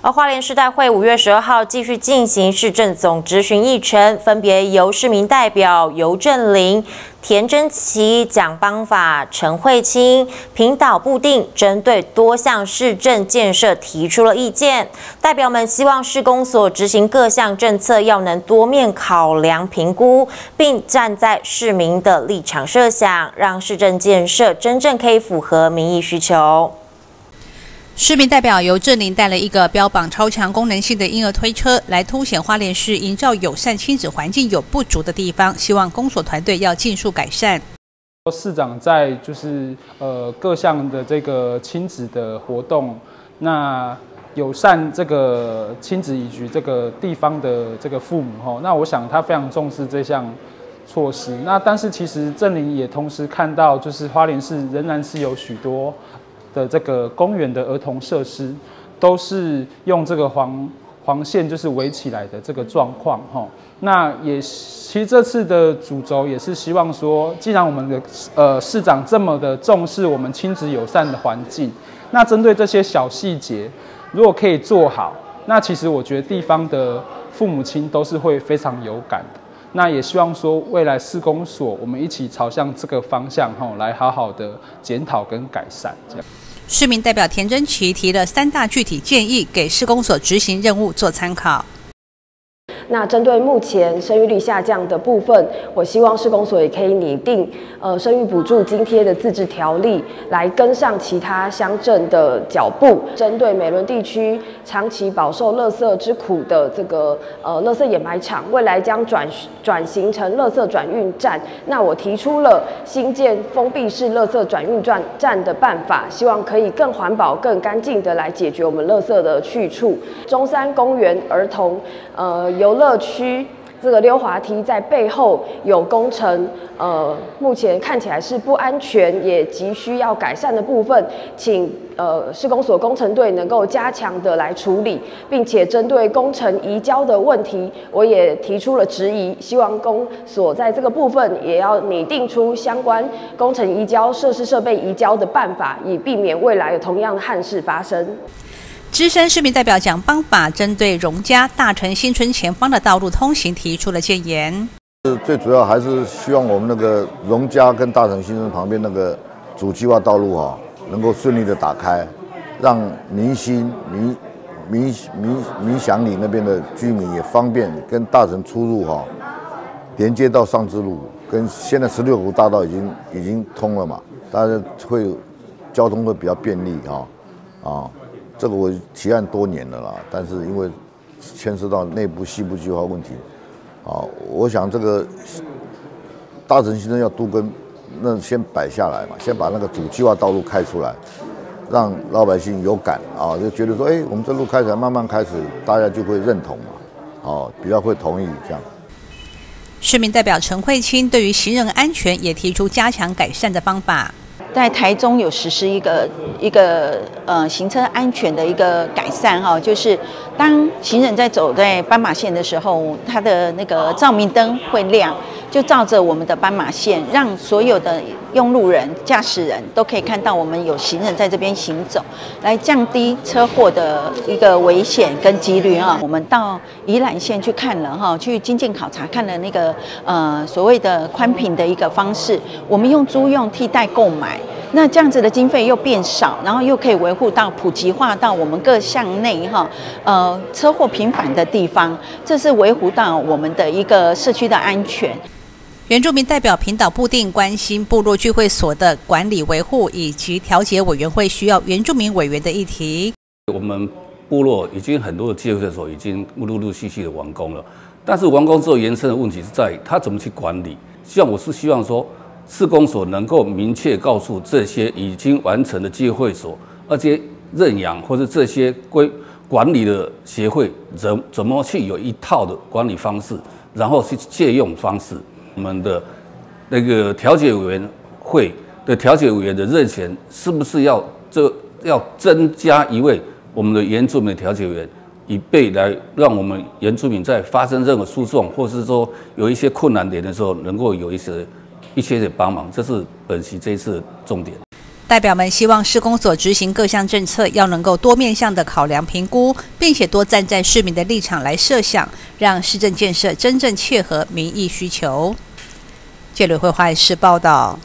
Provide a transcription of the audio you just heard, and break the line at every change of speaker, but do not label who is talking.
而花莲市代会五月十二号继续进行市政总执询议程，分别由市民代表尤振林、田真琪、蒋邦法、陈慧清、平岛布定，针对多项市政建设提出了意见。代表们希望市公所执行各项政策要能多面考量评估，并站在市民的立场设想，让市政建设真正可以符合民意需求。
市民代表由郑林带了一个标榜超强功能性的婴儿推车，来凸显花莲市营造友善亲子环境有不足的地方，希望公所团队要尽速改善。
市长在就是呃各项的这个亲子的活动，那友善这个亲子以及这个地方的这个父母哈，那我想他非常重视这项措施。那但是其实郑林也同时看到，就是花莲市仍然是有许多。的这个公园的儿童设施，都是用这个黄黄线就是围起来的这个状况哈。那也其实这次的主轴也是希望说，既然我们的呃市长这么的重视我们亲子友善的环境，那针对这些小细节，如果可以做好，那其实我觉得地方的父母亲都是会非常有感的。那也希望说，未来施工所我们一起朝向这个方向哈，来好好的检讨跟改善这样。
市民代表田真奇提了三大具体建议，给施工所执行任务做参考。
那针对目前生育率下降的部分，我希望施工所也可以拟定呃生育补助津贴的自治条例，来跟上其他乡镇的脚步。针对美仑地区长期饱受垃圾之苦的这个呃垃圾掩埋场，未来将转转型成垃圾转运站。那我提出了新建封闭式垃圾转运站站的办法，希望可以更环保、更干净的来解决我们垃圾的去处。中山公园儿童呃游乐区这个溜滑梯在背后有工程，呃，目前看起来是不安全，也急需要改善的部分，请呃施工所工程队能够加强的来处理，并且针对工程移交的问题，我也提出了质疑，希望工所在这个部分也要拟定出相关工程移交、设施设备移交的办法，以避免未来有同样的憾事发生。
资深市民代表蒋邦法针对荣家大城新村前方的道路通行提出了建言。
最主要还是希望我们那个荣家跟大城新村旁边那个主计划道路哈，能够顺利的打开，让民心民民民民祥里那边的居民也方便跟大城出入哈，连接到上之路，跟现在十六湖大道已经已经通了嘛，大家会交通会比较便利哈啊。这个我提案多年了啦，但是因为牵涉到内部西部计划问题，啊，我想这个大城新村要都跟那先摆下来嘛，先把那个主计划道路开出来，让老百姓有感啊，就觉得说，哎，我们这路开起来，慢慢开始，大家就会认同嘛，哦，比较会同意这样。
市民代表陈慧清对于行人安全也提出加强改善的方法。
在台中有实施一个一个呃行车安全的一个改善哈，就是当行人在走在斑马线的时候，它的那个照明灯会亮，就照着我们的斑马线，让所有的用路人、驾驶人都可以看到我们有行人在这边行走，来降低车祸的一个危险跟几率啊。我们到宜兰县去看了哈，去精进考察看了那个呃所谓的宽屏的一个方式，我们用租用替代购买。那这样子的经费又变少，然后又可以维护到普及化到我们各项内哈，呃，车祸频繁的地方，这是维护到我们的一个社区的安全。
原住民代表频道布定关心部落聚会所的管理维护以及调解委员会需要原住民委员的议题。
我们部落已经很多的聚会所已经陆陆续续的完工了，但是完工之后延伸的问题是在他怎么去管理？像我是希望说。施工所能够明确告诉这些已经完成的机会所，而且认养或者这些归管理的协会怎怎么去有一套的管理方式，然后去借用方式。我们的那个调解委员会的调解委员的任前是不是要这要增加一位我们的原住民调解员，以备来让我们原住民在发生任何诉讼或是说有一些困难点的时候，能够有一些。一些的帮忙，这是本席这一次的重点。
代表们希望市公所执行各项政策，要能够多面向的考量评估，并且多站在市民的立场来设想，让市政建设真正切合民意需求。谢瑞会话是报道。